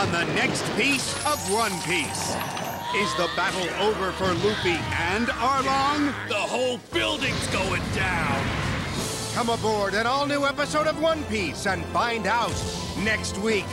on the next piece of One Piece. Is the battle over for Luffy and Arlong? The whole building's going down. Come aboard an all new episode of One Piece and find out next week